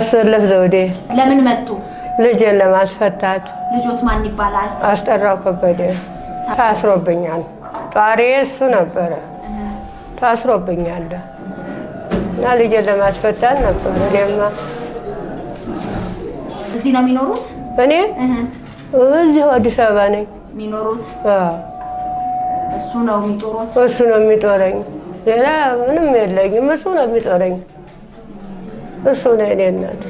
አሰለፍ ዘውዴ ለምን መጡ? ልጄን ለማስፈታት ልጆት ማን ይባላል? አስጠራው ከበደ ታስሮብኛል። ጧሪ እሱ ነበረ ታስሮብኛል እና ልጄን ለማስፈታት ነበረ። እኔማ እዚህ ነው የሚኖሩት? እኔ እዚሁ አዲስ አበባ ነኝ። የሚኖሩት እሱ ነው የሚጦሩት። እሱ ነው የሚጦረኝ። ሌላ ምንም የለኝም። እሱ ነው የሚጦረኝ። እሱ ነው የኔ እናት።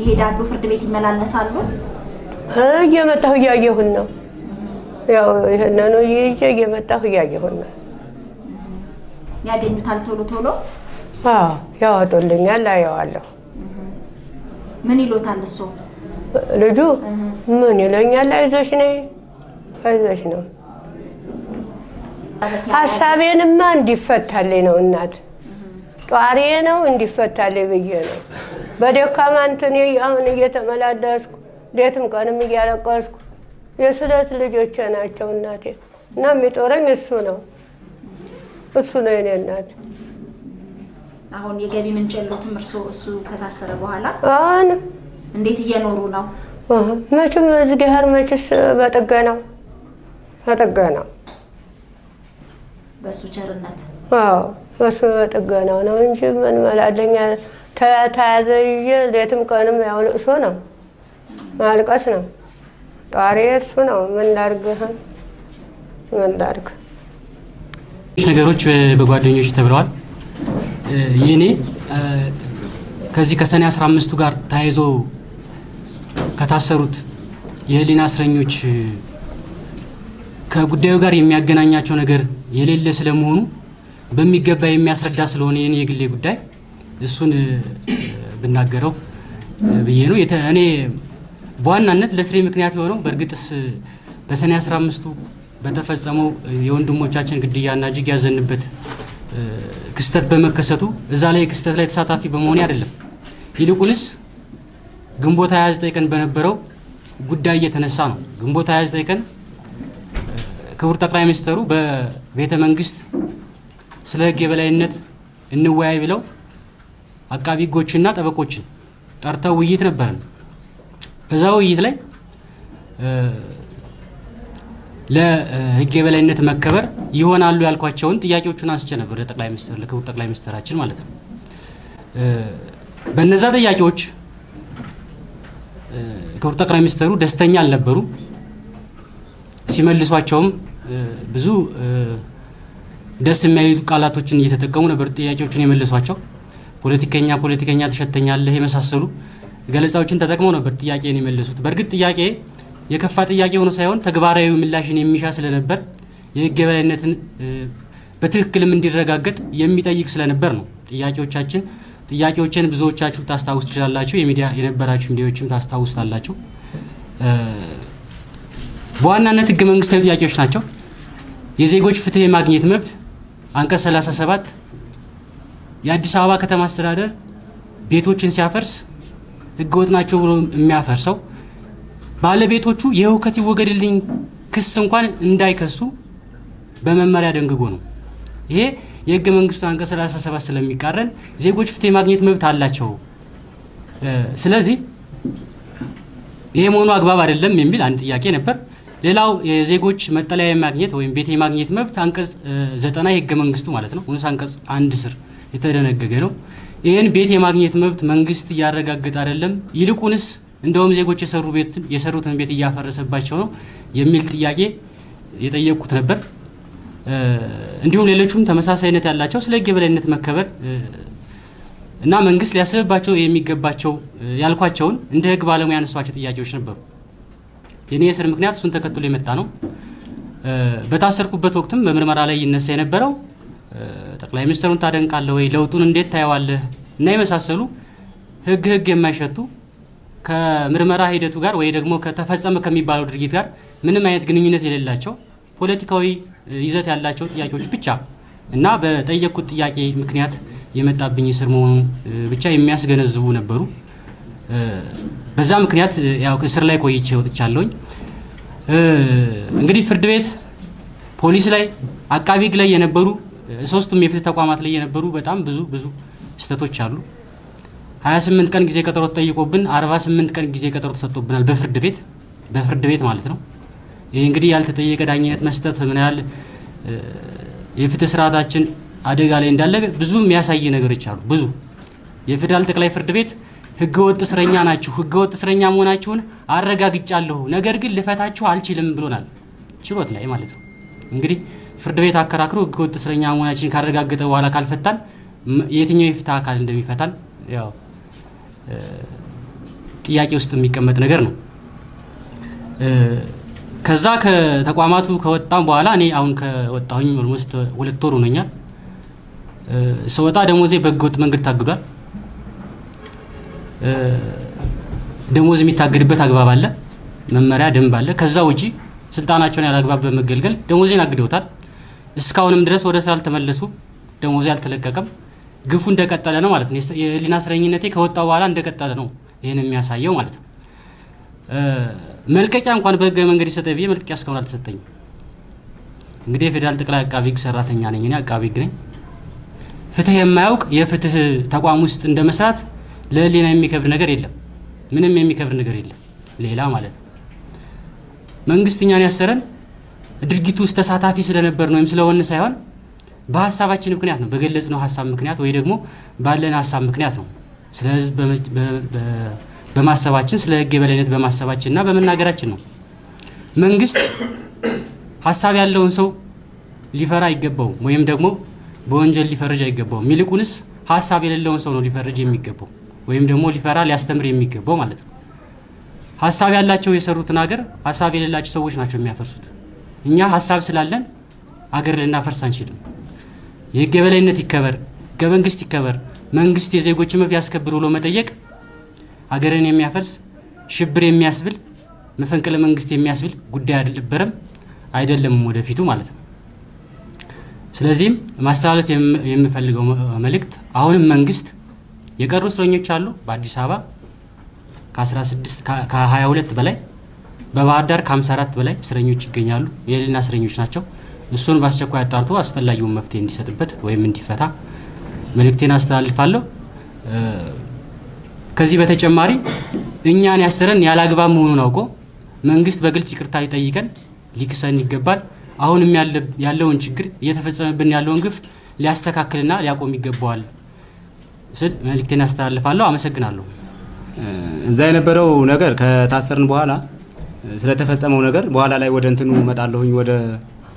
ይሄዳሉ፣ ፍርድ ቤት ይመላለሳሉ። እየመጣሁ እያየሁን ነው። ያው ይህንኑ ይዤ እየመጣሁ እያየሁን ነው። ያገኙታል ቶሎ ቶሎ። አዎ ያወጡልኛል፣ አየዋለሁ። ምን ይሎታል እሱ? ልጁ ምን ይለኛል? አይዞሽ ነይ አይዞሽ ነው። ሀሳቤንማ እንዲፈታልኝ ነው እናት ጧሪ ነው እንዲፈታልኝ ብዬ ነው። በደካማ እንትኔ አሁን እየተመላለስኩ ሌትም ቀንም እያለቀስኩ የስለት ልጆቼ ናቸው እናቴ እና የሚጦረኝ እሱ ነው። እሱ ነው የኔ እናት። አሁን የገቢ ምንጭ የሎትም እርሶ? እሱ ከታሰረ በኋላ አሁን እንዴት እየኖሩ ነው? መቼም እግዚአብሔር መችስ በጥገናው በጥገናው በእሱ ቸርነት አዎ በሱ በጥገናው ነው እንጂ ምን መላለኛ ተያዘ ይዤ ሌትም ቀንም ያው ልቅሶ ነው ማልቀስ ነው። ጧሪ እሱ ነው። ምን ላድርግ ምን ላድርግ? ነገሮች በጓደኞች ተብለዋል። ይህኔ ከዚህ ከሰኔ 15ቱ ጋር ተያይዞ ከታሰሩት የህሊና እስረኞች ከጉዳዩ ጋር የሚያገናኛቸው ነገር የሌለ ስለመሆኑ በሚገባ የሚያስረዳ ስለሆነ የኔ የግሌ ጉዳይ እሱን ብናገረው ብዬ ነው። እኔ በዋናነት ለስሬ ምክንያት የሆነው በእርግጥስ በሰኔ 15ቱ በተፈጸመው የወንድሞቻችን ግድያና እጅግ ያዘንበት ክስተት በመከሰቱ እዛ ላይ ክስተት ላይ ተሳታፊ በመሆኔ አይደለም። ይልቁንስ ግንቦት 29 ቀን በነበረው ጉዳይ እየተነሳ ነው። ግንቦት 29 ቀን ክቡር ጠቅላይ ሚኒስትሩ በቤተ መንግስት ስለ ህግ የበላይነት እንወያይ ብለው አቃቢ ህጎችና ጠበቆችን ጠርተው ውይይት ነበረን። በዛ ውይይት ላይ ለህግ የበላይነት መከበር ይሆናሉ ያልኳቸውን ጥያቄዎቹን አንስቼ ነበር ለጠቅላይ ሚኒስትር ለክቡር ጠቅላይ ሚኒስትራችን ማለት ነው። በእነዛ ጥያቄዎች ክቡር ጠቅላይ ሚኒስትሩ ደስተኛ አልነበሩም። ሲመልሷቸውም ብዙ ደስ የሚያዩ ቃላቶችን እየተጠቀሙ ነበር ጥያቄዎችን የመለሷቸው። ፖለቲከኛ ፖለቲከኛ ትሸተኛለህ የመሳሰሉ ገለጻዎችን ተጠቅመው ነበር ጥያቄን የመለሱት። በእርግጥ ጥያቄ የከፋ ጥያቄ ሆኖ ሳይሆን ተግባራዊ ምላሽን የሚሻ ስለነበር የህግ የበላይነትን በትክክልም እንዲረጋገጥ የሚጠይቅ ስለነበር ነው ጥያቄዎቻችን ጥያቄዎችን ብዙዎቻችሁ ታስታውስ ትችላላችሁ። የሚዲያ የነበራችሁ ሚዲያዎችም ታስታውሳላችሁ። በዋናነት ህገ መንግስታዊ ጥያቄዎች ናቸው። የዜጎች ፍትህ የማግኘት መብት አንቀጽ 37 የአዲስ አበባ ከተማ አስተዳደር ቤቶችን ሲያፈርስ ህገወጥ ናቸው ብሎ የሚያፈርሰው ባለቤቶቹ የህውከት ይወገድልኝ ክስ እንኳን እንዳይከሱ በመመሪያ ደንግጎ ነው። ይሄ የህገ መንግስቱ አንቀጽ 37 ስለሚቃረን ዜጎች ፍትህ የማግኘት መብት አላቸው። ስለዚህ ይሄ መሆኑ አግባብ አይደለም የሚል አንድ ጥያቄ ነበር። ሌላው የዜጎች መጠለያ የማግኘት ወይም ቤት የማግኘት መብት አንቀጽ ዘጠና የህገ መንግስቱ ማለት ነው ንዑስ አንቀጽ አንድ ስር የተደነገገ ነው። ይህን ቤት የማግኘት መብት መንግስት እያረጋገጠ አይደለም፣ ይልቁንስ እንደውም ዜጎች የሰሩ ቤት የሰሩትን ቤት እያፈረሰባቸው ነው የሚል ጥያቄ የጠየቁት ነበር። እንዲሁም ሌሎቹም ተመሳሳይነት ያላቸው ስለ ህግ የበላይነት መከበር እና መንግስት ሊያስብባቸው የሚገባቸው ያልኳቸውን እንደ ህግ ባለሙያ ያነሷቸው ጥያቄዎች ነበሩ። የኔ የእስር ምክንያት እሱን ተከትሎ የመጣ ነው። በታሰርኩበት ወቅትም በምርመራ ላይ ይነሳ የነበረው ጠቅላይ ሚኒስትሩን ታደንቃለህ ወይ፣ ለውጡን እንዴት ታየዋለህ እና የመሳሰሉ ህግ ህግ የማይሸቱ ከምርመራ ሂደቱ ጋር ወይ ደግሞ ከተፈጸመ ከሚባለው ድርጊት ጋር ምንም አይነት ግንኙነት የሌላቸው ፖለቲካዊ ይዘት ያላቸው ጥያቄዎች ብቻ እና በጠየቅኩት ጥያቄ ምክንያት የመጣብኝ እስር መሆኑን ብቻ የሚያስገነዝቡ ነበሩ። በዛ ምክንያት ያው እስር ላይ ቆይቼ ወጥቻለሁኝ። እንግዲህ ፍርድ ቤት ፖሊስ ላይ አቃቢ ህግ ላይ የነበሩ ሶስቱም የፍትህ ተቋማት ላይ የነበሩ በጣም ብዙ ብዙ ስህተቶች አሉ። 28 ቀን ጊዜ ቀጠሮ ተጠይቆብን 48 ቀን ጊዜ ቀጠሮ ተሰጥቶብናል በፍርድ ቤት በፍርድ ቤት ማለት ነው። ይህ እንግዲህ ያልተጠየቀ ዳኝነት መስጠት ምን ያህል የፍትህ ስርዓታችን አደጋ ላይ እንዳለ ብዙ የሚያሳይ ነገሮች አሉ። ብዙ የፌዴራል ጠቅላይ ፍርድ ቤት ህገወጥ እስረኛ ናችሁ፣ ህገወጥ እስረኛ መሆናችሁን አረጋግጫለሁ፣ ነገር ግን ልፈታችሁ አልችልም ብሎናል። ችሎት ላይ ማለት ነው። እንግዲህ ፍርድ ቤት አከራክሮ ህገወጥ እስረኛ መሆናችን ካረጋገጠ በኋላ ካልፈታን የትኛው የፍትህ አካል እንደሚፈታን ያው ጥያቄ ውስጥ የሚቀመጥ ነገር ነው። ከዛ ከተቋማቱ ከወጣም በኋላ እኔ አሁን ከወጣሁኝ almost ሁለት ወር ሆኖኛል። ስወጣ ደሞዜ በህገወጥ መንገድ ታግዷል። ደሞዝ የሚታገድበት አግባብ አለ፣ መመሪያ ደንብ አለ። ከዛ ውጪ ስልጣናቸውን ያለ አግባብ በመገልገል ደሞዜን አግደውታል። እስካሁንም ድረስ ወደ ስራ አልተመለሱ፣ ደሞዜ አልተለቀቀም። ግፉ እንደቀጠለ ነው ማለት ነው። የህሊና እስረኝነቴ ከወጣ በኋላ እንደቀጠለ ነው ይህን የሚያሳየው ማለት ነው። መልቀቂያ እንኳን በህጋዊ መንገድ ይሰጠ ብዬ መልቀቂያ እስካሁን አልተሰጠኝም። እንግዲህ የፌዴራል ጠቅላይ አቃቢ ህግ ሰራተኛ ነኝ እኔ አቃቢ ህግ ነኝ። ፍትህ የማያውቅ የፍትህ ተቋም ውስጥ እንደ መስራት ለህሊና የሚከብድ ነገር የለም። ምንም የሚከብድ ነገር የለም። ሌላ ማለት ነው መንግስት እኛን ያሰረን ድርጊቱ ውስጥ ተሳታፊ ስለነበር ወይም ስለሆን ሳይሆን በሀሳባችን ምክንያት ነው። በገለጽነው ሀሳብ ምክንያት ወይ ደግሞ ባለን ሀሳብ ምክንያት ነው። ስለ ህዝብ በማሰባችን ስለ ህግ የበላይነት በማሰባችን እና በመናገራችን ነው። መንግስት ሀሳብ ያለውን ሰው ሊፈራ አይገባውም፣ ወይም ደግሞ በወንጀል ሊፈርጅ አይገባውም። ይልቁንስ ሀሳብ የሌለውን ሰው ነው ሊፈርጅ የሚገባው ወይም ደግሞ ሊፈራ ሊያስተምር የሚገባው ማለት ነው። ሀሳብ ያላቸው የሰሩትን ሀገር ሀሳብ የሌላቸው ሰዎች ናቸው የሚያፈርሱት። እኛ ሀሳብ ስላለን አገር ልናፈርስ አንችልም። የህግ የበላይነት ይከበር፣ ህገ መንግስት ይከበር፣ መንግስት የዜጎች መብት ያስከብር ብሎ መጠየቅ ሀገርን የሚያፈርስ ሽብር የሚያስብል መፈንቅለ መንግስት የሚያስብል ጉዳይ አልነበረም አይደለም ወደፊቱ ማለት ነው። ስለዚህም ማስተላለፍ የምፈልገው መልእክት አሁንም መንግስት የቀሩ እስረኞች አሉ። በአዲስ አበባ ከ16 ከ22 በላይ በባህር ዳር ከ54 በላይ እስረኞች ይገኛሉ። የህሊና እስረኞች ናቸው። እሱን በአስቸኳይ አጣርቶ አስፈላጊውን መፍትሄ እንዲሰጥበት ወይም እንዲፈታ መልእክቴን አስተላልፋለሁ። ከዚህ በተጨማሪ እኛን ያሰረን ያለ አግባብ መሆኑን አውቆ መንግስት በግልጽ ይቅርታ ሊጠይቀን ሊክሰን ይገባል። አሁንም ያለውን ችግር እየተፈጸመብን ያለውን ግፍ ሊያስተካክልና ሊያቆም ይገባዋል ስል መልእክቴን አስተላልፋለሁ። አመሰግናለሁ። እዛ የነበረው ነገር ከታሰርን በኋላ ስለተፈጸመው ነገር በኋላ ላይ ወደ እንትኑ እመጣለሁኝ ወደ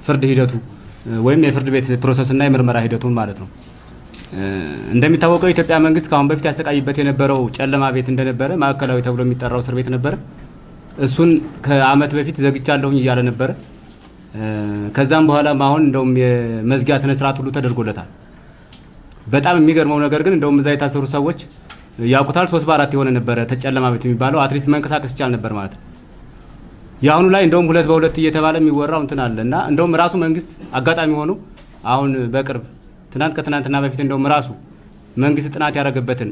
ፍርድ ሂደቱ ወይም የፍርድ ቤት process ና የምርመራ ሂደቱን ማለት ነው። እንደሚታወቀው የኢትዮጵያ መንግስት ከአሁን በፊት ያሰቃይበት የነበረው ጨለማ ቤት እንደነበረ ማዕከላዊ ተብሎ የሚጠራው እስር ቤት ነበረ። እሱን ከአመት በፊት ዘግቻለሁኝ እያለ ነበረ። ከዛም በኋላም አሁን እንደውም የመዝጊያ ስነ ስርዓት ሁሉ ተደርጎለታል። በጣም የሚገርመው ነገር ግን እንደውም እዛ የታሰሩ ሰዎች ያውቁታል። ሶስት በአራት የሆነ ነበረ ተጨለማ ቤት የሚባለው at least መንቀሳቀስ ይቻል ነበር ማለት ነው። የአሁኑ ላይ እንደውም ሁለት በሁለት እየተባለ የሚወራው እንትን አለ እና እንደውም ራሱ መንግስት አጋጣሚ ሆኖ አሁን በቅርብ ትናንት ከትናንትና በፊት እንደውም ራሱ መንግስት ጥናት ያደረገበትን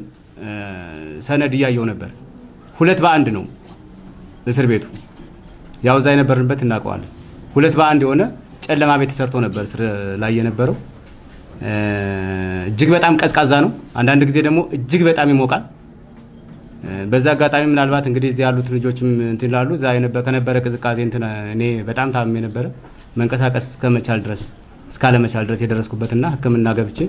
ሰነድ እያየው ነበር። ሁለት በአንድ ነው እስር ቤቱ። ያው እዛ የነበርንበት እናውቀዋለን። ሁለት በአንድ የሆነ ጨለማ ቤት ተሰርቶ ነበር እስር ላይ የነበረው። እጅግ በጣም ቀዝቃዛ ነው። አንዳንድ ጊዜ ደግሞ እጅግ በጣም ይሞቃል። በዛ አጋጣሚ ምናልባት እንግዲህ እዚህ ያሉት ልጆችም እንትን ይላሉ። እዛ ከነበረ ቅዝቃዜ እንትን እኔ በጣም ታምሜ ነበረ መንቀሳቀስ እስከመቻል ድረስ እስካለመቻል ድረስ የደረስኩበትና ሕክምና ገብቼ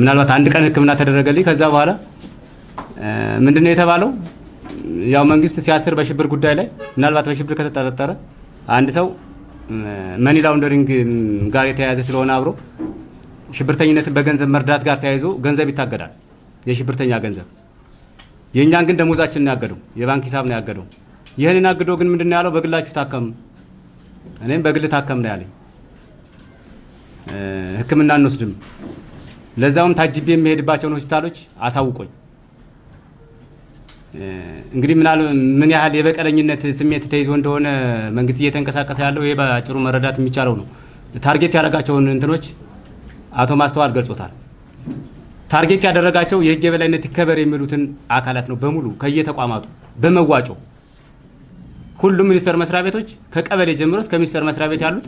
ምናልባት አንድ ቀን ሕክምና ተደረገልኝ። ከዛ በኋላ ምንድነው የተባለው? ያው መንግስት ሲያስር በሽብር ጉዳይ ላይ ምናልባት በሽብር ከተጠረጠረ አንድ ሰው money laundering ጋር የተያያዘ ስለሆነ አብሮ ሽብርተኝነትን በገንዘብ መርዳት ጋር ተያይዞ ገንዘብ ይታገዳል፣ የሽብርተኛ ገንዘብ። የእኛን ግን ደሞዛችን ነው ያገደው፣ የባንክ ሂሳብ ነው ያገደው። ይህንን አግዶ ግን ምንድን ነው ያለው? በግላችሁ ታከም። እኔም በግል ታከም ነው ያለኝ። ህክምና እንወስድም፣ ለዛውም ታጅቤ የሚሄድባቸውን ሆስፒታሎች አሳውቆኝ እንግዲህ ምን ያህል የበቀለኝነት ስሜት ተይዞ እንደሆነ መንግስት እየተንቀሳቀሰ ያለው ይሄ በአጭሩ መረዳት የሚቻለው ነው። target ያደረጋቸውን እንትኖች አቶ ማስተዋል ገልጾታል። target ያደረጋቸው የህግ የበላይነት ይከበር የሚሉትን አካላት ነው በሙሉ ከየተቋማቱ በመዋጮ ሁሉም ሚኒስቴር መስሪያ ቤቶች ከቀበሌ ጀምሮ እስከ ሚኒስቴር መስሪያ ቤት ያሉት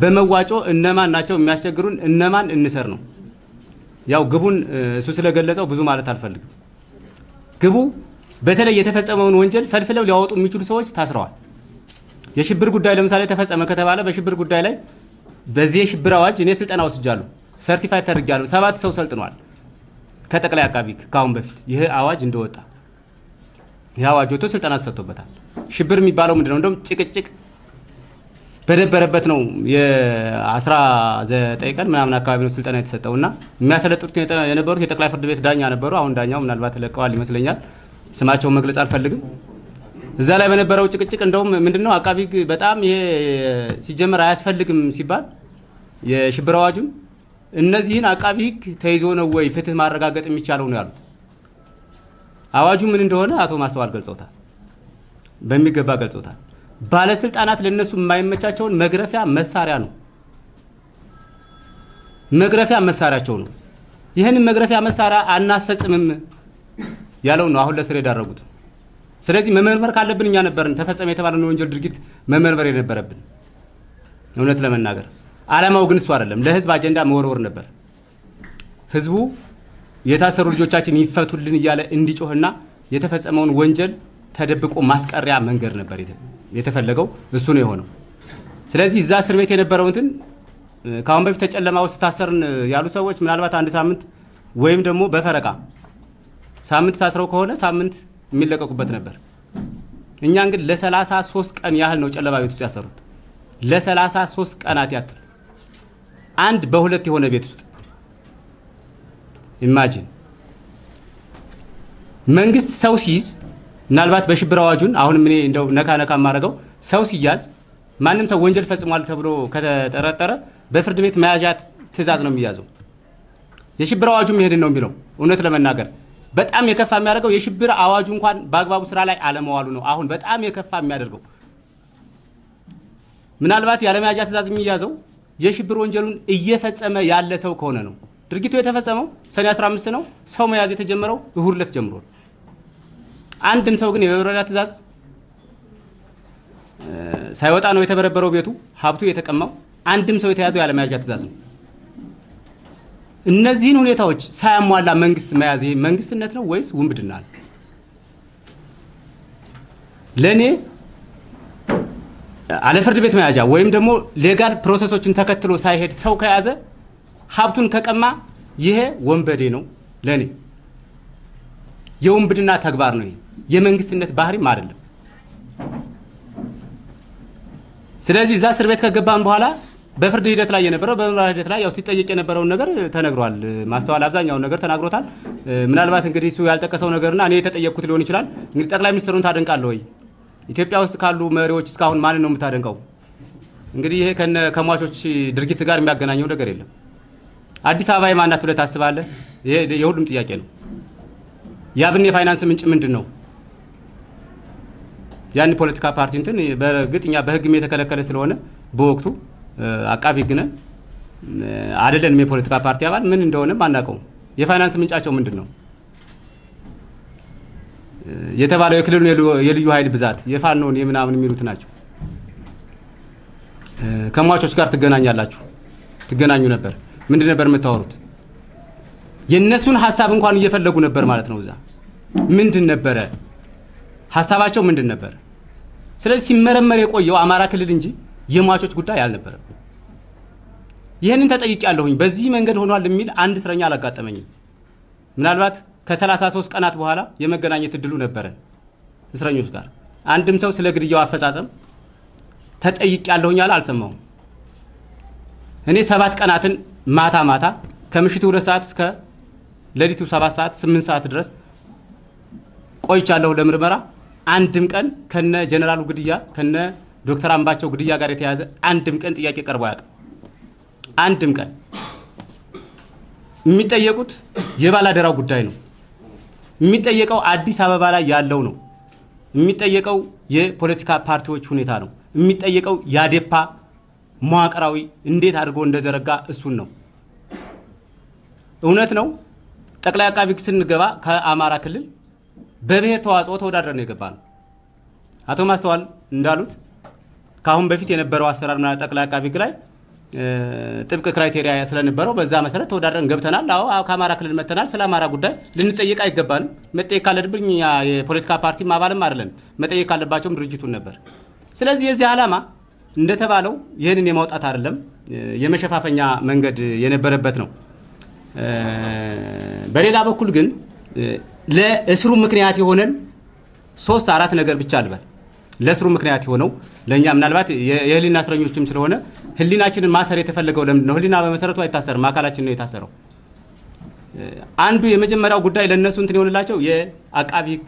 በመዋጮ እነማን ናቸው የሚያስቸግሩን፣ እነማን እንሰር ነው። ያው ግቡን እሱ ስለገለጸው ብዙ ማለት አልፈልግም። ግቡ በተለይ የተፈጸመውን ወንጀል ፈልፍለው ሊያወጡ የሚችሉ ሰዎች ታስረዋል። የሽብር ጉዳይ ለምሳሌ ተፈጸመ ከተባለ በሽብር ጉዳይ ላይ በዚህ የሽብር አዋጅ እኔ ስልጠና ወስጃለሁ፣ certified ተደርጊያለሁ። ሰባት ሰው ሰልጥኗል ከጠቅላይ አቃቢ ከአሁን በፊት ይህ አዋጅ እንደወጣ ይህ አዋጅ ወጥቶ ስልጠና ተሰጥቶበታል። ሽብር የሚባለው ምንድነው? እንደውም ጭቅጭቅ በነበረበት ነው የ19 ቀን ምናምን አካባቢ ነው ስልጠና የተሰጠው እና የሚያሰለጥኑት የነበሩት የጠቅላይ ፍርድ ቤት ዳኛ ነበሩ። አሁን ዳኛው ምናልባት ለቀዋል ይመስለኛል። ስማቸውን መግለጽ አልፈልግም። እዛ ላይ በነበረው ጭቅጭቅ እንደውም ምንድነው አቃቢ ሕግ በጣም ይሄ ሲጀመር አያስፈልግም ሲባል የሽብር አዋጁን እነዚህን አቃቢ ሕግ ተይዞ ነው ወይ ፍትህ ማረጋገጥ የሚቻለው ነው ያሉት። አዋጁ ምን እንደሆነ አቶ ማስተዋል ገልጸውታል፣ በሚገባ ገልጸውታል። ባለስልጣናት ለነሱ የማይመቻቸውን መግረፊያ መሳሪያ ነው መግረፊያ መሳሪያቸው ነው። ይህንን መግረፊያ መሳሪያ አናስፈጽምም ያለው ነው አሁን ለስር የዳረጉት። ስለዚህ መመርመር ካለብን እኛ ነበርን ተፈጸመ የተባለን የወንጀል ድርጊት መመርመር የነበረብን እውነት ለመናገር አላማው ግን እሱ አይደለም። ለህዝብ አጀንዳ መወርወር ነበር። ህዝቡ የታሰሩ ልጆቻችን ይፈቱልን እያለ እንዲጮህና የተፈጸመውን ወንጀል ተደብቆ ማስቀሪያ መንገድ ነበር የተፈለገው። እሱ ነው የሆነው። ስለዚህ እዛ እስር ቤት የነበረው እንትን ከአሁን በፊት ተጨለማ ውስጥ ታሰርን ያሉ ሰዎች ምናልባት አንድ ሳምንት ወይም ደግሞ በፈረቃ ሳምንት ታስረው ከሆነ ሳምንት የሚለቀቁበት ነበር። እኛን ግን ለሰላሳ ሶስት ቀን ያህል ነው ጨለማ ቤት ውስጥ ያሰሩት። ለሰላሳ ሶስት ቀናት ያክል አንድ በሁለት የሆነ ቤት ውስጥ imagine መንግስት ሰው ሲይዝ ምናልባት በሽብር አዋጁን አሁንም እኔ እንደው ነካ ነካ የማደርገው ሰው ሲያዝ ማንም ሰው ወንጀል ፈጽሟል ተብሎ ከተጠረጠረ በፍርድ ቤት መያዣ ትዕዛዝ ነው የሚያዘው። የሽብር አዋጁም ይሄንን ነው የሚለው። እውነት ለመናገር በጣም የከፋ የሚያደርገው የሽብር አዋጁ እንኳን በአግባቡ ስራ ላይ አለመዋሉ ነው። አሁን በጣም የከፋ የሚያደርገው ምናልባት ያለመያዣ ትዕዛዝ የሚያዘው የሽብር ወንጀሉን እየፈጸመ ያለ ሰው ከሆነ ነው። ድርጊቱ የተፈጸመው ሰኔ 15 ነው። ሰው መያዝ የተጀመረው እሁድ ዕለት ጀምሮ ነው። አንድም ሰው ግን የመበርበሪያ ትዕዛዝ ሳይወጣ ነው የተበረበረው ቤቱ ሀብቱ የተቀማው። አንድም ሰው የተያዘው ያለመያዣ ትዕዛዝ ነው። እነዚህን ሁኔታዎች ሳያሟላ መንግስት መያዝ መንግስትነት ነው ወይስ ውንብድና ነው? ለእኔ አለ ፍርድ ቤት መያዣ ወይም ደግሞ legal process ኦችን ተከትሎ ሳይሄድ ሰው ከያዘ ሀብቱን ከቀማ ይሄ ወንበዴ ነው። ለእኔ የውንብድና ተግባር ነው። የመንግስትነት ባህሪም አይደለም። ስለዚህ እዛ እስር ቤት ከገባን በኋላ በፍርድ ሂደት ላይ የነበረው በምርመራ ሂደት ላይ ያው ሲጠየቅ የነበረውን ነገር ተነግሯል። ማስተዋል አብዛኛውን ነገር ተናግሮታል። ምናልባት እንግዲህ እሱ ያልጠቀሰው ነገርና እኔ የተጠየቅኩት ሊሆን ይችላል። እንግዲህ ጠቅላይ ሚኒስትሩን ታደንቃለህ ወይ? ኢትዮጵያ ውስጥ ካሉ መሪዎች እስካሁን ማንን ነው የምታደንቀው? እንግዲህ ይሄ ከነ ከሟቾች ድርጊት ጋር የሚያገናኘው ነገር የለም። አዲስ አበባ የማናት ብለህ ታስባለህ? ይሄ የሁሉም ጥያቄ ነው። የአብን የፋይናንስ ምንጭ ምንድን ነው? ያን ፖለቲካ ፓርቲ እንትን በእርግጥ እኛ በህግም የተከለከለ ስለሆነ በወቅቱ አቃቢ ህግ ነን አይደለንም። የፖለቲካ ፓርቲ አባል ምን እንደሆነም አናውቀውም። የፋይናንስ ምንጫቸው ምንድን ነው የተባለው የክልሉ የልዩ ኃይል ብዛት የፋኖን የምናምን የሚሉት ናቸው። ከሟቾች ጋር ትገናኛላችሁ፣ ትገናኙ ነበር። ምንድን ነበር የምታወሩት? የእነሱን ሀሳብ እንኳን እየፈለጉ ነበር ማለት ነው። እዛ ምንድን ነበረ ሀሳባቸው ምንድን ነበር? ስለዚህ ሲመረመር የቆየው አማራ ክልል እንጂ የሟቾች ጉዳይ አልነበረም። ይህንን ተጠይቅ ያለሁኝ በዚህ መንገድ ሆኗል የሚል አንድ እስረኛ አላጋጠመኝም። ምናልባት ከ33 ቀናት በኋላ የመገናኘት እድሉ ነበረን እስረኞች ጋር። አንድም ሰው ስለ ግድያው አፈጻጸም ተጠይቅ ያለሁኝ አለ አልሰማሁም። እኔ ሰባት ቀናትን ማታ ማታ ከምሽቱ ሁለት ሰዓት እስከ ሌሊቱ ሰባት ሰዓት ስምንት ሰዓት ድረስ ቆይቻለሁ ለምርመራ። አንድም ቀን ከነ ጀነራሉ ግድያ ከነ ዶክተር አምባቸው ግድያ ጋር የተያዘ አንድም ቀን ጥያቄ ቀርቦ አያውቅም። አንድም ቀን የሚጠየቁት የባላደራው ጉዳይ ነው። የሚጠየቀው አዲስ አበባ ላይ ያለው ነው። የሚጠየቀው የፖለቲካ ፓርቲዎች ሁኔታ ነው። የሚጠየቀው የአዴፓ መዋቅራዊ እንዴት አድርጎ እንደዘረጋ እሱን ነው። እውነት ነው። ጠቅላይ አቃቢ ሕግ ስንገባ ከአማራ ክልል በብሔር ተዋጽኦ ተወዳድረን ነው የገባ ነው። አቶ ማስተዋል እንዳሉት ከአሁን በፊት የነበረው አሰራር ጠቅላይ አቃቢ ሕግ ላይ ጥብቅ criteria ስለነበረው በዛ መሰረት ተወዳድረን ገብተናል። አዎ ከአማራ ክልል መጥተናል። ስለ አማራ ጉዳይ ልንጠየቅ አይገባንም። መጠየቅ ካለብን የፖለቲካ ፓርቲም አባልም አይደለን። መጠየቅ ካለባቸውም ድርጅቱን ነበር። ስለዚህ የዚህ ዓላማ እንደተባለው ይህንን የማውጣት አይደለም፣ የመሸፋፈኛ መንገድ የነበረበት ነው። በሌላ በኩል ግን ለእስሩ ምክንያት የሆነን ሶስት አራት ነገር ብቻ ልበል። ለእስሩ ምክንያት የሆነው ለእኛ ምናልባት የህሊና እስረኞችም ስለሆነ ህሊናችንን ማሰር የተፈለገው ለምንድን ነው? ህሊና በመሰረቱ አይታሰርም፣ አካላችን ነው የታሰረው። አንዱ የመጀመሪያው ጉዳይ ለእነሱ እንትን የሆንላቸው የአቃቢ ህግ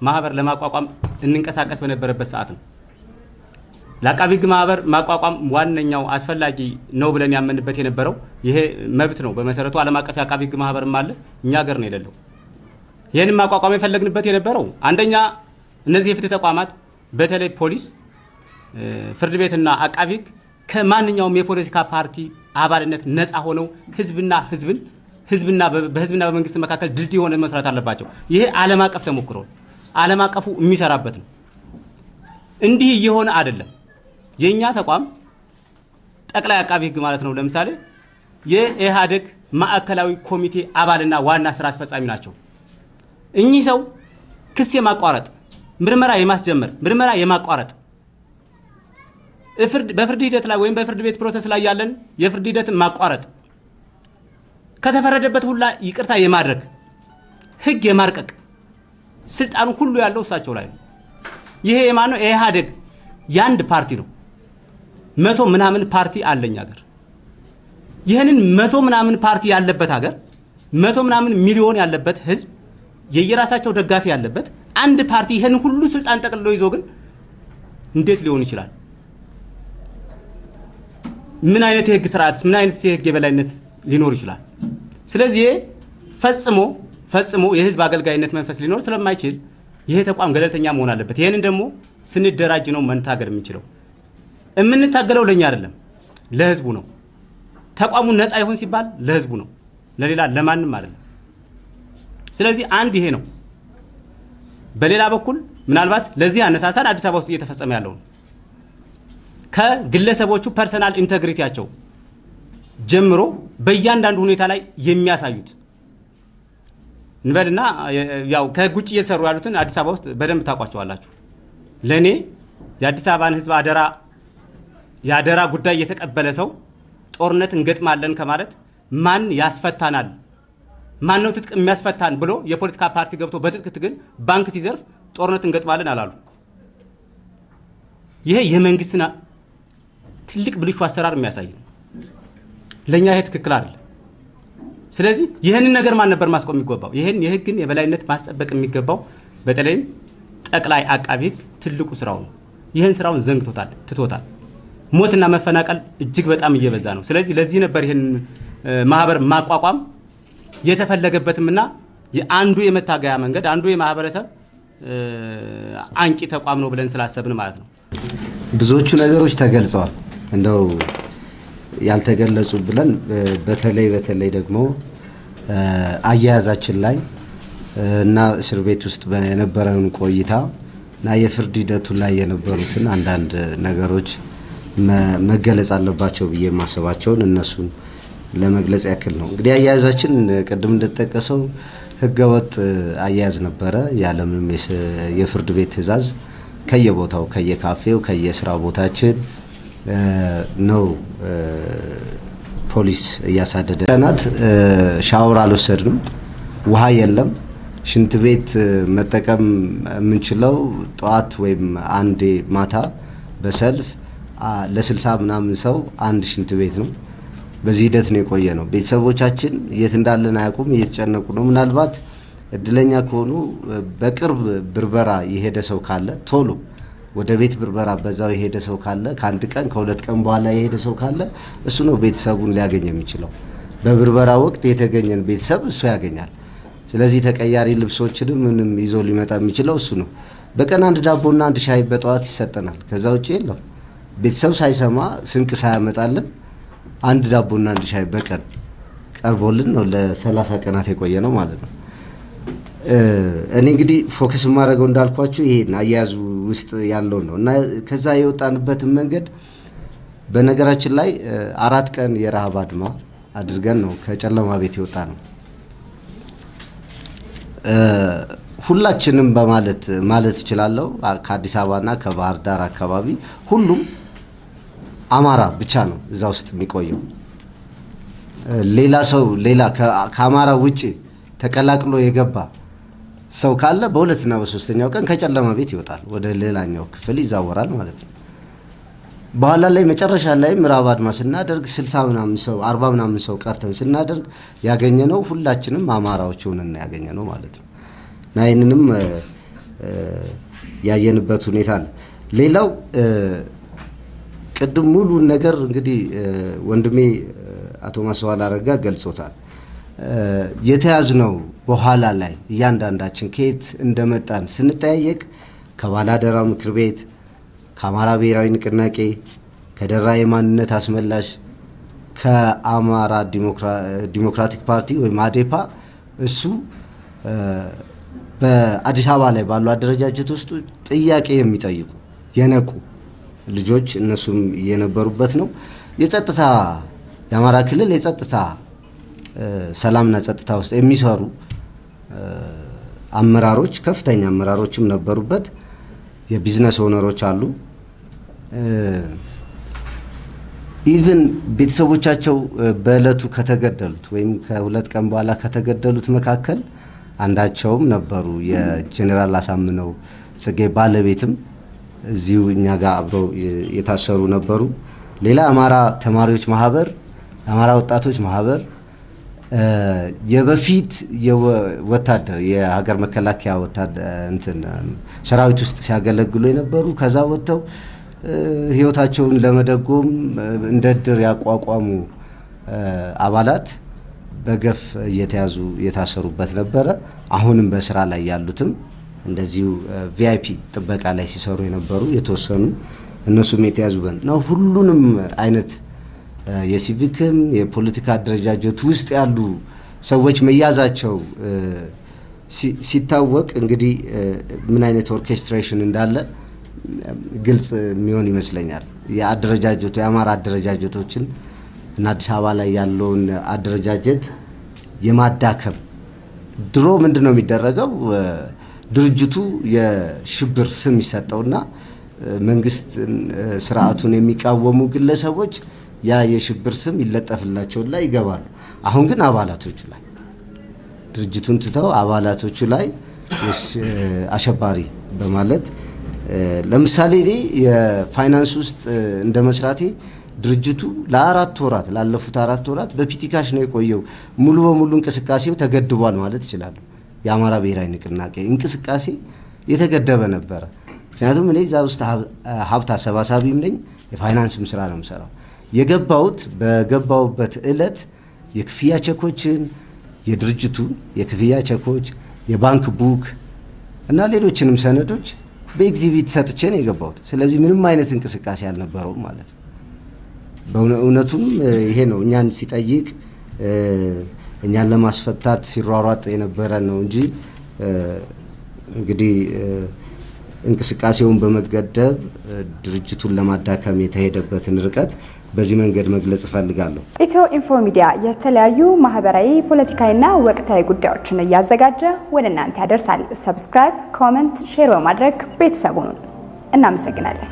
ማህበር ለማቋቋም እንንቀሳቀስ በነበረበት ሰዓት ነው። ለአቃቢ ህግ ማህበር ማቋቋም ዋነኛው አስፈላጊ ነው ብለን ያመንበት የነበረው ይሄ መብት ነው። በመሰረቱ ዓለም አቀፍ የአቃቢ ህግ ማህበርም አለ፣ እኛ ሀገር ነው የሌለው። ይህንን ማቋቋም የፈለግንበት የነበረው አንደኛ እነዚህ የፍትህ ተቋማት በተለይ ፖሊስ፣ ፍርድ ቤትና አቃቢ ህግ ከማንኛውም የፖለቲካ ፓርቲ አባልነት ነፃ ሆነው ህዝብና ህዝብን ህዝብና በህዝብና በመንግስት መካከል ድልድይ ሆነ መስራት አለባቸው። ይሄ ዓለም አቀፍ ተሞክሮ ዓለም አቀፉ የሚሰራበት ነው። እንዲህ እየሆነ አይደለም። የእኛ ተቋም ጠቅላይ አቃቢ ህግ ማለት ነው። ለምሳሌ የኢህአዴግ ማዕከላዊ ኮሚቴ አባልና ዋና ስራ አስፈጻሚ ናቸው። እኚህ ሰው ክስ የማቋረጥ ምርመራ የማስጀመር ምርመራ የማቋረጥ በፍርድ ሂደት ላይ ወይም በፍርድ ቤት process ላይ ያለን የፍርድ ሂደትን ማቋረጥ ከተፈረደበት ሁላ ይቅርታ የማድረግ ህግ የማርቀቅ ስልጣኑ ሁሉ ያለው እሳቸው ላይ ነው። ይሄ የማነው? የኢህአዴግ የአንድ ፓርቲ ነው። መቶ ምናምን ፓርቲ አለኝ ሀገር። ይህንን መቶ ምናምን ፓርቲ ያለበት ሀገር መቶ ምናምን ሚሊዮን ያለበት ህዝብ የየራሳቸው ደጋፊ ያለበት አንድ ፓርቲ ይህን ሁሉ ስልጣን ጠቅልሎ ይዞ ግን እንዴት ሊሆን ይችላል? ምን አይነት የህግ ስርዓት፣ ምን አይነት የህግ የበላይነት ሊኖር ይችላል? ስለዚህ ፈጽሞ ፈጽሞ የህዝብ አገልጋይነት መንፈስ ሊኖር ስለማይችል ይሄ ተቋም ገለልተኛ መሆን አለበት። ይህንን ደግሞ ስንደራጅ ነው መንታገል የምንችለው። የምንታገለው ለእኛ አይደለም፣ ለህዝቡ ነው። ተቋሙ ነፃ ይሁን ሲባል ለህዝቡ ነው፣ ለሌላ ለማንም አይደለም። ስለዚህ አንድ ይሄ ነው። በሌላ በኩል ምናልባት ለዚህ አነሳሳን አዲስ አበባ ውስጥ እየተፈጸመ ያለው ነው። ከግለሰቦቹ personal integrity ያቸው ጀምሮ በእያንዳንዱ ሁኔታ ላይ የሚያሳዩት እንበልና ያው ከህግ ውጭ እየተሰሩ ያሉትን አዲስ አበባ ውስጥ በደንብ ታውቋቸዋላችሁ። ለእኔ የአዲስ አበባን ህዝብ አደራ የአደራ ጉዳይ የተቀበለ ሰው ጦርነት እንገጥማለን ከማለት ማን ያስፈታናል ማን ነው ትጥቅ የሚያስፈታን ብሎ የፖለቲካ ፓርቲ ገብቶ በትጥቅ ትግል ባንክ ሲዘርፍ ጦርነት እንገጥማለን አላሉ። ይሄ የመንግስትን ትልቅ ብልሹ አሰራር የሚያሳይ ነው። ለእኛ ይሄ ትክክል አይደለም። ስለዚህ ይህንን ነገር ማን ነበር ማስቆም የሚገባው? ይህን የህግን የበላይነት ማስጠበቅ የሚገባው በተለይም ጠቅላይ አቃቢ ህግ ትልቁ ስራው ነው። ይህን ስራውን ዘንግቶታል፣ ትቶታል። ሞትና መፈናቀል እጅግ በጣም እየበዛ ነው። ስለዚህ ለዚህ ነበር ይህን ማህበር ማቋቋም የተፈለገበትምና አንዱ የመታገያ መንገድ አንዱ የማህበረሰብ አንቂ ተቋም ነው ብለን ስላሰብን ማለት ነው። ብዙዎቹ ነገሮች ተገልጸዋል። እንደው ያልተገለጹ ብለን በተለይ በተለይ ደግሞ አያያዛችን ላይ እና እስር ቤት ውስጥ የነበረውን ቆይታ እና የፍርድ ሂደቱ ላይ የነበሩትን አንዳንድ ነገሮች መገለጽ አለባቸው ብዬ የማስባቸውን እነሱን ለመግለጽ ያክል ነው። እንግዲህ አያያዛችን ቅድም እንደተጠቀሰው ህገወጥ አያያዝ ነበረ። ያለምንም የፍርድ ቤት ትዕዛዝ ከየቦታው ከየካፌው ከየስራ ቦታችን ነው ፖሊስ እያሳደደ ቀናት ሻወር አልወሰድንም። ውሃ የለም። ሽንት ቤት መጠቀም የምንችለው ጠዋት ወይም አንዴ ማታ በሰልፍ ለስልሳ ምናምን ሰው አንድ ሽንት ቤት ነው። በዚህ ሂደት ነው የቆየ ነው። ቤተሰቦቻችን የት እንዳለን አያውቁም፣ እየተጨነቁ ነው። ምናልባት እድለኛ ከሆኑ በቅርብ ብርበራ የሄደ ሰው ካለ ቶሎ ወደ ቤት ብርበራ በዛው የሄደ ሰው ካለ ከአንድ ቀን ከሁለት ቀን በኋላ የሄደ ሰው ካለ እሱ ነው ቤተሰቡን ሊያገኝ የሚችለው። በብርበራ ወቅት የተገኘን ቤተሰብ እሱ ያገኛል። ስለዚህ ተቀያሪ ልብሶችንም ምንም ይዞ ሊመጣ የሚችለው እሱ ነው። በቀን አንድ ዳቦና አንድ ሻይ በጠዋት ይሰጠናል። ከዛ ውጭ የለም። ቤተሰብ ሳይሰማ ስንቅ ሳያመጣልን አንድ ዳቦና አንድ ሻይ በቀን ቀርቦልን ነው ለሰላሳ ቀናት የቆየነው ማለት ነው። እኔ እንግዲህ focus የማደርገው እንዳልኳችሁ ይሄን አያያዙ ውስጥ ያለውን ነው እና ከዛ የወጣንበትን መንገድ በነገራችን ላይ አራት ቀን የረሃብ አድማ አድርገን ነው ከጨለማ ቤት የወጣነው። ሁላችንም በማለት ማለት እችላለሁ ከአዲስ አበባና ከባህር ዳር አካባቢ ሁሉም አማራ ብቻ ነው እዛ ውስጥ የሚቆየው። ሌላ ሰው ሌላ ከአማራ ውጭ ተቀላቅሎ የገባ ሰው ካለ በሁለትና በሶስተኛው ቀን ከጨለማ ቤት ይወጣል፣ ወደ ሌላኛው ክፍል ይዛወራል ማለት ነው። በኋላ ላይ መጨረሻ ላይ ምዕራብ አድማ ስናደርግ ስልሳ ምናምን ሰው አርባ ምናምን ሰው ቀርተን ስናደርግ ያገኘ ነው ሁላችንም አማራዎች ሆነን ያገኘ ነው ማለት ነው። እና ይህንንም ያየንበት ሁኔታ አለ። ሌላው ቅድም ሙሉን ነገር እንግዲህ ወንድሜ አቶ ማስዋል አረጋ ገልጾታል። እ፣ የተያዝነው በኋላ ላይ እያንዳንዳችን ከየት እንደመጣን ስንጠያየቅ ከባላደራ ምክር ቤት ከአማራ ብሔራዊ ንቅናቄ ከደራ የማንነት አስመላሽ ከአማራ ዲሞክራ- ዲሞክራቲክ ፓርቲ ወይም አዴፓ እሱ በአዲስ አበባ ላይ ባሉ አደረጃጀት ውስጥ ጥያቄ የሚጠይቁ የነቁ ልጆች እነሱም እየነበሩበት ነው። የጸጥታ የአማራ ክልል የጸጥታ ሰላምና ጸጥታ ውስጥ የሚሰሩ አመራሮች ከፍተኛ አመራሮችም ነበሩበት። የ business owner ኦች አሉ። even ቤተሰቦቻቸው በእለቱ ከተገደሉት ወይም ከሁለት ቀን በኋላ ከተገደሉት መካከል አንዳቸውም ነበሩ። የጀኔራል አሳምነው ጽጌ ባለቤትም እዚሁ እኛ ጋር አብረው የታሰሩ ነበሩ። ሌላ የአማራ ተማሪዎች ማህበር፣ የአማራ ወጣቶች ማህበር የበፊት ወታደር የሀገር መከላከያ እንትን ሰራዊት ውስጥ ሲያገለግሉ የነበሩ ከዛ ወጥተው ህይወታቸውን ለመደጎም እንደ እድር ያቋቋሙ አባላት በገፍ እየተያዙ የታሰሩበት ነበረ። አሁንም በስራ ላይ ያሉትም እንደዚሁ VIP ጥበቃ ላይ ሲሰሩ የነበሩ የተወሰኑ እነሱም የተያዙበት ነው። ሁሉንም አይነት የሲቪክም የፖለቲካ አደረጃጀት ውስጥ ያሉ ሰዎች መያዛቸው ሲታወቅ እንግዲህ ምን አይነት orchestration እንዳለ ግልጽ የሚሆን ይመስለኛል። የአደረጃጀቱ የአማራ አደረጃጀቶችን እና አዲስ አበባ ላይ ያለውን አደረጃጀት የማዳከም ድሮ ምንድን ነው የሚደረገው? ድርጅቱ የሽብር ስም ይሰጠውና መንግስት ስርዓቱን የሚቃወሙ ግለሰቦች ያ የሽብር ስም ይለጠፍላቸውና ይገባሉ። አሁን ግን አባላቶቹ ላይ ድርጅቱን ትተው አባላቶቹ ላይ አሸባሪ በማለት ለምሳሌ እኔ የፋይናንስ ውስጥ እንደ መስራቴ ድርጅቱ ለአራት ወራት ላለፉት አራት ወራት በፒቲካሽ ነው የቆየው። ሙሉ በሙሉ እንቅስቃሴው ተገድቧል ማለት እችላለሁ። የአማራ ብሔራዊ ንቅናቄ እንቅስቃሴ የተገደበ ነበረ። ምክንያቱም እኔ እዛ ውስጥ ሀብ- ሀብት አሰባሳቢም ነኝ፣ የፋይናንስም ስራ ነው የምሰራው። የገባሁት በገባሁበት እለት የክፍያ ቸኮችን የድርጅቱ የክፍያ ቸኮች፣ የባንክ ቡክ እና ሌሎችንም ሰነዶች በኤግዚቢት ሰጥቼ ነው የገባሁት። ስለዚህ ምንም አይነት እንቅስቃሴ አልነበረውም ማለት ነው። በእውነ- እውነቱም እ፣ ይሄ ነው እኛን ሲጠይቅ እኛን ለማስፈታት ሲሯሯጥ የነበረ ነው እንጂ እንግዲህ እንቅስቃሴውን በመገደብ ድርጅቱን ለማዳከም የተሄደበትን ርቀት በዚህ መንገድ መግለጽ እፈልጋለሁ። ኢትዮ ኢንፎ ሚዲያ የተለያዩ ማህበራዊ፣ ፖለቲካዊና ወቅታዊ ጉዳዮችን እያዘጋጀ ወደ እናንተ ያደርሳል። subscribe፣ comment፣ share በማድረግ ቤተሰቡን እናመሰግናለን።